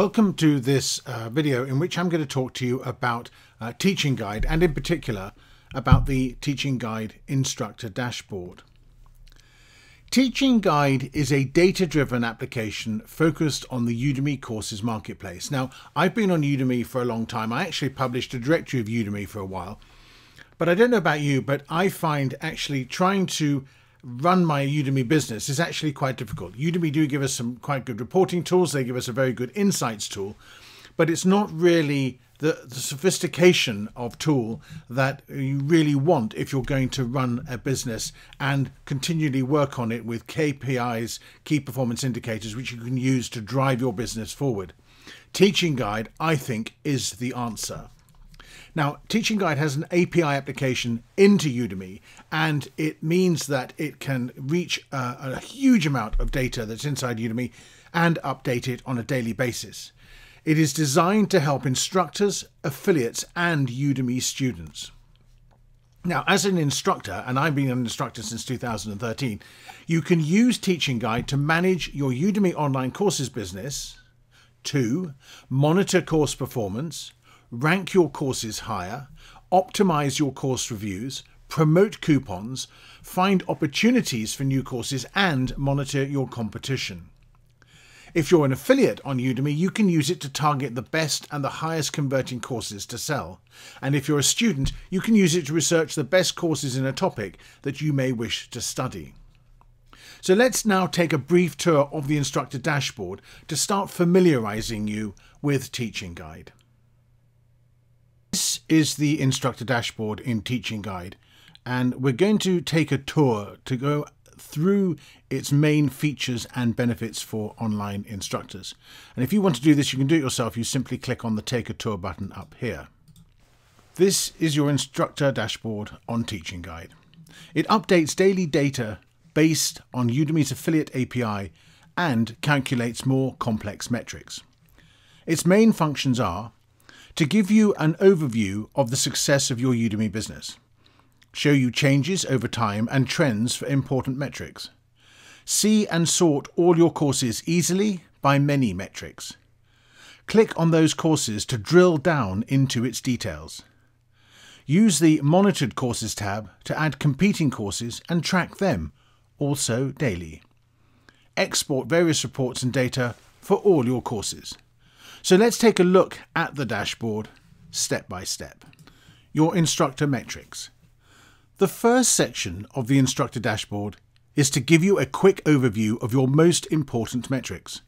Welcome to this uh, video in which I'm going to talk to you about uh, Teaching Guide and in particular about the Teaching Guide Instructor Dashboard. Teaching Guide is a data-driven application focused on the Udemy courses marketplace. Now, I've been on Udemy for a long time. I actually published a directory of Udemy for a while. But I don't know about you, but I find actually trying to run my Udemy business is actually quite difficult. Udemy do give us some quite good reporting tools. They give us a very good insights tool, but it's not really the, the, sophistication of tool that you really want if you're going to run a business and continually work on it with KPIs, key performance indicators, which you can use to drive your business forward. Teaching Guide, I think, is the answer. Now, Teaching Guide has an API application into Udemy, and it means that it can reach a, a huge amount of data that's inside Udemy and update it on a daily basis. It is designed to help instructors, affiliates, and Udemy students. Now, as an instructor, and I've been an instructor since 2013, you can use Teaching Guide to manage your Udemy online courses business, to monitor course performance, rank your courses higher, optimize your course reviews, promote coupons, find opportunities for new courses, and monitor your competition. If you're an affiliate on Udemy, you can use it to target the best and the highest converting courses to sell. And if you're a student, you can use it to research the best courses in a topic that you may wish to study. So let's now take a brief tour of the instructor dashboard to start familiarizing you with Teaching Guide. Is the instructor dashboard in Teaching Guide and we're going to take a tour to go through its main features and benefits for online instructors. And if you want to do this, you can do it yourself. You simply click on the Take a Tour button up here. This is your instructor dashboard on Teaching Guide. It updates daily data based on Udemy's affiliate API and calculates more complex metrics. Its main functions are to give you an overview of the success of your Udemy business, show you changes over time and trends for important metrics, see and sort all your courses easily by many metrics, click on those courses to drill down into its details, use the Monitored Courses tab to add competing courses and track them, also daily, export various reports and data for all your courses. So let's take a look at the dashboard step by step. Your instructor metrics. The first section of the instructor dashboard is to give you a quick overview of your most important metrics.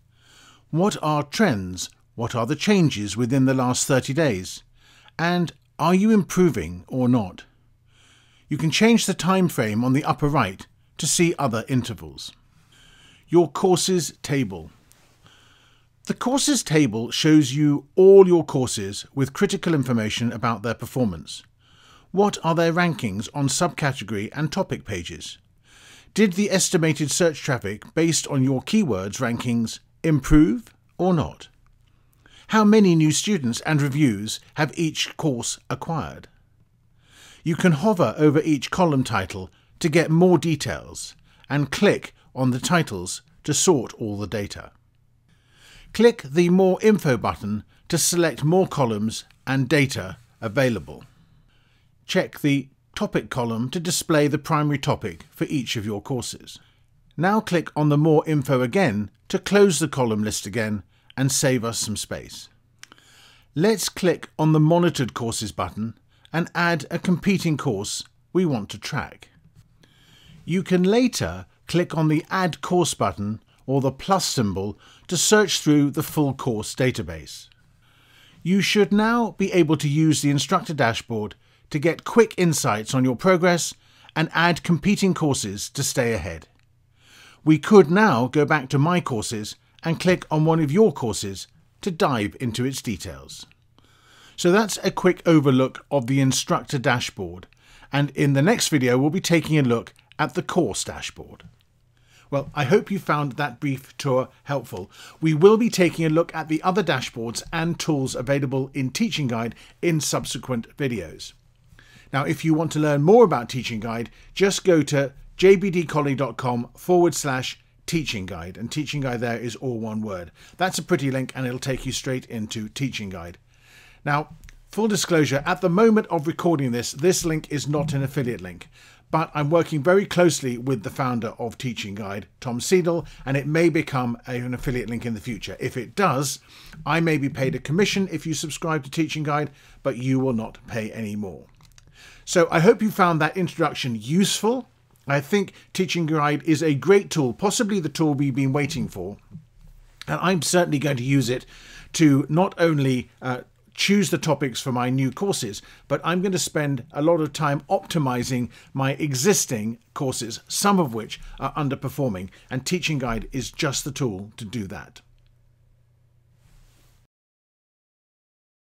What are trends? What are the changes within the last 30 days? And are you improving or not? You can change the time frame on the upper right to see other intervals. Your courses table. The courses table shows you all your courses with critical information about their performance. What are their rankings on subcategory and topic pages? Did the estimated search traffic based on your keywords rankings improve or not? How many new students and reviews have each course acquired? You can hover over each column title to get more details and click on the titles to sort all the data. Click the More Info button to select more columns and data available. Check the Topic column to display the primary topic for each of your courses. Now click on the More Info again to close the column list again and save us some space. Let's click on the Monitored Courses button and add a competing course we want to track. You can later click on the Add Course button or the plus symbol to search through the full course database. You should now be able to use the instructor dashboard to get quick insights on your progress and add competing courses to stay ahead. We could now go back to My Courses and click on one of your courses to dive into its details. So that's a quick overlook of the instructor dashboard and in the next video we'll be taking a look at the course dashboard. Well, I hope you found that brief tour helpful. We will be taking a look at the other dashboards and tools available in Teaching Guide in subsequent videos. Now, if you want to learn more about Teaching Guide, just go to jbdcolley.com forward slash Teaching Guide, and Teaching Guide there is all one word. That's a pretty link, and it'll take you straight into Teaching Guide. Now, full disclosure, at the moment of recording this, this link is not an affiliate link but I'm working very closely with the founder of Teaching Guide, Tom Seidel, and it may become an affiliate link in the future. If it does, I may be paid a commission if you subscribe to Teaching Guide, but you will not pay any more. So I hope you found that introduction useful. I think Teaching Guide is a great tool, possibly the tool we've been waiting for. And I'm certainly going to use it to not only uh, choose the topics for my new courses, but I'm going to spend a lot of time optimizing my existing courses, some of which are underperforming, and Teaching Guide is just the tool to do that.